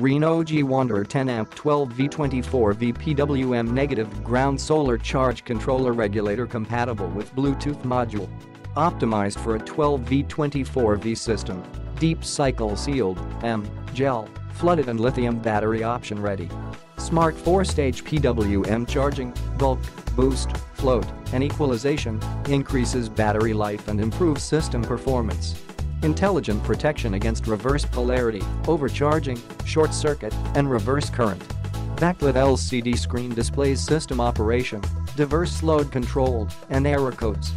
Renogy Wanderer 10 amp 12 V24V PWM negative ground solar charge controller regulator compatible with Bluetooth module. Optimized for a 12 V24V system. Deep cycle sealed, M, gel, flooded and lithium battery option ready. Smart 4-stage PWM charging, bulk, boost, float, and equalization increases battery life and improves system performance. Intelligent protection against reverse polarity, overcharging, short circuit, and reverse current. Backlit LCD screen displays system operation, diverse load control, and error codes.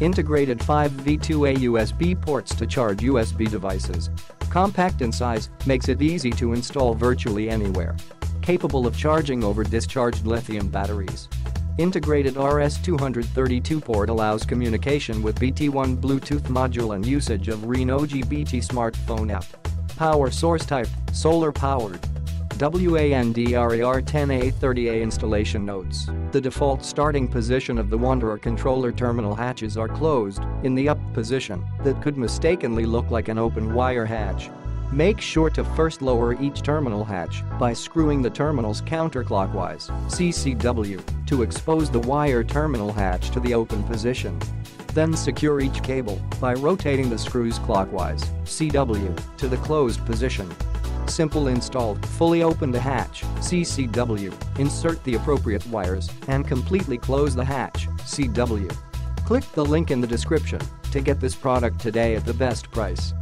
Integrated 5 V2A USB ports to charge USB devices. Compact in size makes it easy to install virtually anywhere. Capable of charging over discharged lithium batteries. Integrated RS-232 port allows communication with BT1 Bluetooth module and usage of Renogy BT smartphone app. Power source type, solar powered. Wanderer10A30A installation notes. The default starting position of the Wanderer controller terminal hatches are closed in the up position that could mistakenly look like an open wire hatch. Make sure to first lower each terminal hatch by screwing the terminals counterclockwise CCW to expose the wire terminal hatch to the open position. Then secure each cable by rotating the screws clockwise CW to the closed position. Simple install, fully open the hatch, CCW, insert the appropriate wires, and completely close the hatch, CW. Click the link in the description to get this product today at the best price.